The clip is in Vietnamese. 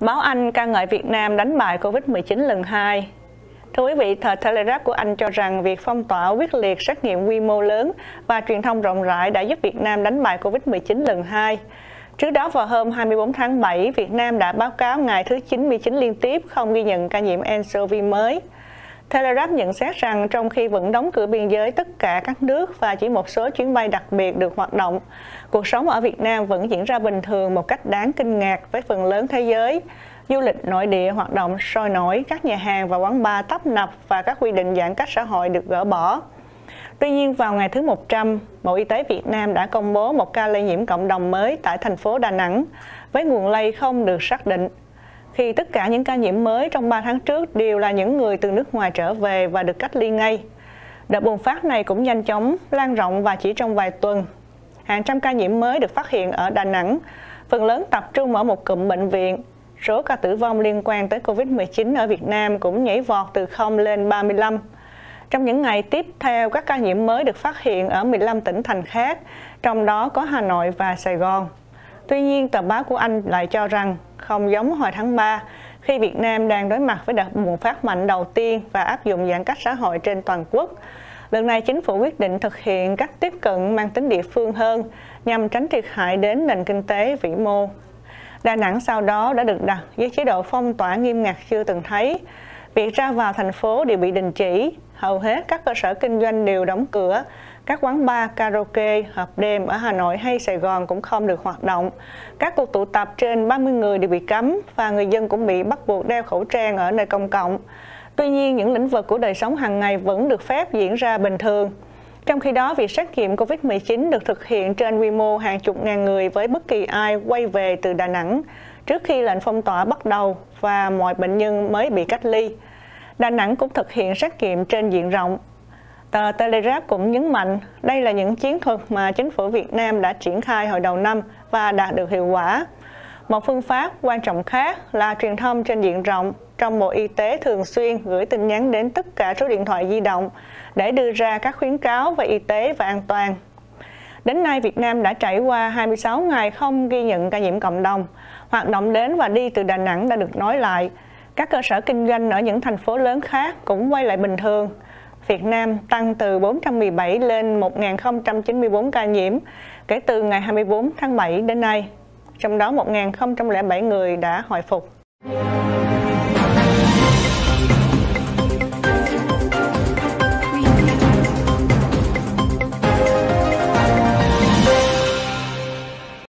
Báo Anh ca ngợi Việt Nam đánh bại Covid-19 lần 2. Thưa quý vị, tờ Telegraph của Anh cho rằng việc phong tỏa quyết liệt xét nghiệm quy mô lớn và truyền thông rộng rãi đã giúp Việt Nam đánh bại Covid-19 lần 2. Trước đó vào hôm 24 tháng 7, Việt Nam đã báo cáo ngày thứ 99 liên tiếp không ghi nhận ca nhiễm ncov mới. Telegraph nhận xét rằng trong khi vẫn đóng cửa biên giới tất cả các nước và chỉ một số chuyến bay đặc biệt được hoạt động, cuộc sống ở Việt Nam vẫn diễn ra bình thường một cách đáng kinh ngạc với phần lớn thế giới. Du lịch nội địa hoạt động sôi nổi, các nhà hàng và quán bar tấp nập và các quy định giãn cách xã hội được gỡ bỏ. Tuy nhiên, vào ngày thứ 100, Bộ Y tế Việt Nam đã công bố một ca lây nhiễm cộng đồng mới tại thành phố Đà Nẵng với nguồn lây không được xác định khi tất cả những ca nhiễm mới trong 3 tháng trước đều là những người từ nước ngoài trở về và được cách ly ngay. Đợt bùng phát này cũng nhanh chóng lan rộng và chỉ trong vài tuần, hàng trăm ca nhiễm mới được phát hiện ở Đà Nẵng, phần lớn tập trung ở một cụm bệnh viện. Số ca tử vong liên quan tới COVID-19 ở Việt Nam cũng nhảy vọt từ 0 lên 35. Trong những ngày tiếp theo, các ca nhiễm mới được phát hiện ở 15 tỉnh thành khác, trong đó có Hà Nội và Sài Gòn. Tuy nhiên, tờ báo của Anh lại cho rằng không giống hồi tháng 3, khi Việt Nam đang đối mặt với đợt bùng phát mạnh đầu tiên và áp dụng giãn cách xã hội trên toàn quốc. Lần này chính phủ quyết định thực hiện các tiếp cận mang tính địa phương hơn nhằm tránh thiệt hại đến nền kinh tế vĩ mô. Đà Nẵng sau đó đã được đặt dưới chế độ phong tỏa nghiêm ngặt chưa từng thấy. Việc ra vào thành phố đều bị đình chỉ, hầu hết các cơ sở kinh doanh đều đóng cửa các quán bar, karaoke, hộp đêm ở Hà Nội hay Sài Gòn cũng không được hoạt động. Các cuộc tụ tập trên 30 người đều bị cấm và người dân cũng bị bắt buộc đeo khẩu trang ở nơi công cộng. Tuy nhiên, những lĩnh vực của đời sống hàng ngày vẫn được phép diễn ra bình thường. Trong khi đó, việc xét nghiệm COVID-19 được thực hiện trên quy mô hàng chục ngàn người với bất kỳ ai quay về từ Đà Nẵng trước khi lệnh phong tỏa bắt đầu và mọi bệnh nhân mới bị cách ly. Đà Nẵng cũng thực hiện xét nghiệm trên diện rộng Tờ Telegraph cũng nhấn mạnh đây là những chiến thuật mà chính phủ Việt Nam đã triển khai hồi đầu năm và đạt được hiệu quả. Một phương pháp quan trọng khác là truyền thông trên diện rộng trong Bộ Y tế thường xuyên gửi tin nhắn đến tất cả số điện thoại di động để đưa ra các khuyến cáo về y tế và an toàn. Đến nay, Việt Nam đã trải qua 26 ngày không ghi nhận ca nhiễm cộng đồng. Hoạt động đến và đi từ Đà Nẵng đã được nói lại. Các cơ sở kinh doanh ở những thành phố lớn khác cũng quay lại bình thường. Việt Nam tăng từ 417 lên 1.094 ca nhiễm kể từ ngày 24 tháng 7 đến nay, trong đó 1.007 người đã hồi phục.